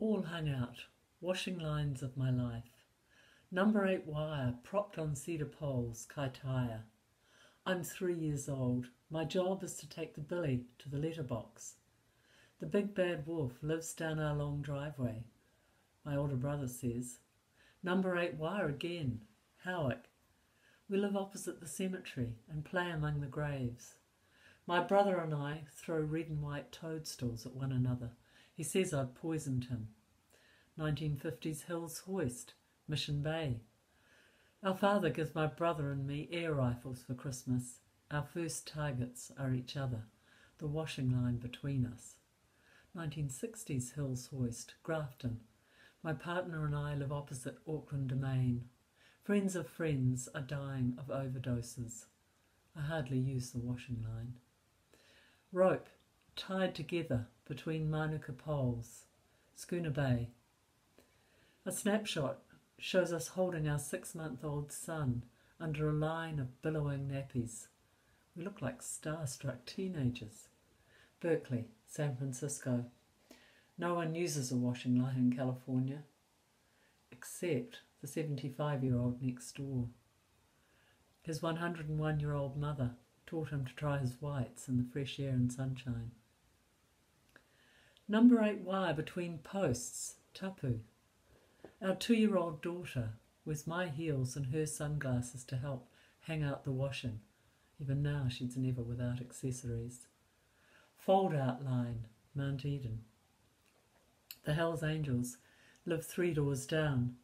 all hung out, washing lines of my life. Number eight wire propped on cedar poles, kaitaia. I'm three years old. My job is to take the billy to the letterbox. The big bad wolf lives down our long driveway. My older brother says, Number eight wire again, Howick. We live opposite the cemetery and play among the graves. My brother and I throw red and white toadstools at one another. He says I've poisoned him. 1950s Hills Hoist, Mission Bay. Our father gives my brother and me air rifles for Christmas. Our first targets are each other, the washing line between us. 1960s Hills Hoist, Grafton. My partner and I live opposite Auckland Domain. Friends of friends are dying of overdoses. I hardly use the washing line. Rope tied together between Manuka poles. Schooner Bay. A snapshot shows us holding our six month old son under a line of billowing nappies. We look like starstruck teenagers. Berkeley, San Francisco. No one uses a washing line in California, except the 75 year old next door. His 101 year old mother taught him to try his whites in the fresh air and sunshine. Number eight wire between posts, tapu. Our two year old daughter with my heels and her sunglasses to help hang out the washing. Even now, she's never without accessories. Fold out line, Mount Eden. The Hells Angels live three doors down.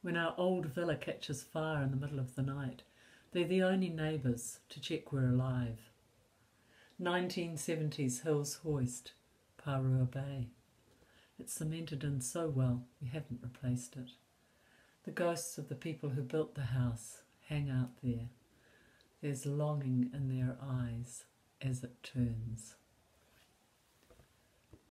When our old villa catches fire in the middle of the night, they're the only neighbours to check we're alive. 1970s Hills Hoist, Parua Bay. It's cemented in so well we haven't replaced it. The ghosts of the people who built the house hang out there. There's longing in their eyes as it turns.